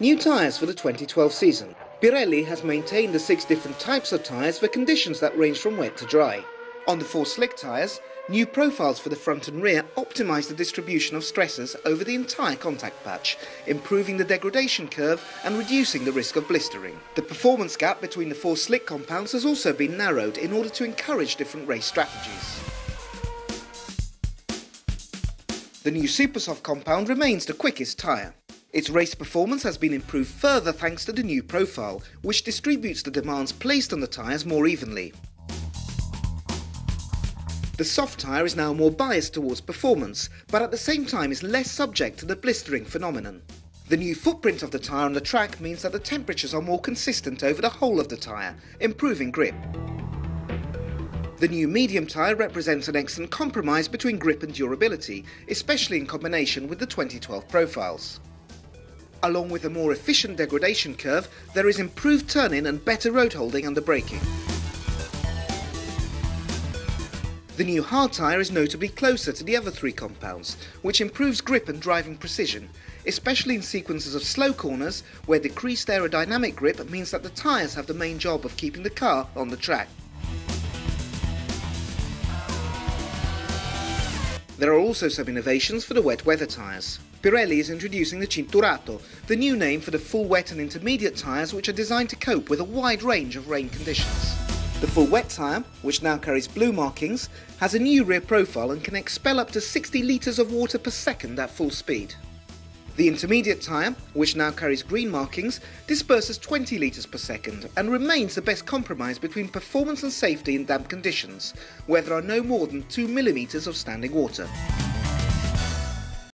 New tyres for the 2012 season. Pirelli has maintained the six different types of tyres for conditions that range from wet to dry. On the four slick tyres, new profiles for the front and rear optimise the distribution of stresses over the entire contact patch, improving the degradation curve and reducing the risk of blistering. The performance gap between the four slick compounds has also been narrowed in order to encourage different race strategies. The new Supersoft compound remains the quickest tyre. Its race performance has been improved further thanks to the new profile, which distributes the demands placed on the tyres more evenly. The soft tyre is now more biased towards performance, but at the same time is less subject to the blistering phenomenon. The new footprint of the tyre on the track means that the temperatures are more consistent over the whole of the tyre, improving grip. The new medium tyre represents an excellent compromise between grip and durability, especially in combination with the 2012 profiles. Along with a more efficient degradation curve, there is improved turning and better road holding under braking. The new hard tyre is notably closer to the other three compounds, which improves grip and driving precision, especially in sequences of slow corners where decreased aerodynamic grip means that the tyres have the main job of keeping the car on the track. There are also some innovations for the wet weather tyres. Pirelli is introducing the Cinturato, the new name for the full wet and intermediate tyres which are designed to cope with a wide range of rain conditions. The full wet tyre, which now carries blue markings, has a new rear profile and can expel up to 60 litres of water per second at full speed. The intermediate tyre, which now carries green markings, disperses 20 litres per second and remains the best compromise between performance and safety in damp conditions, where there are no more than 2 millimetres of standing water.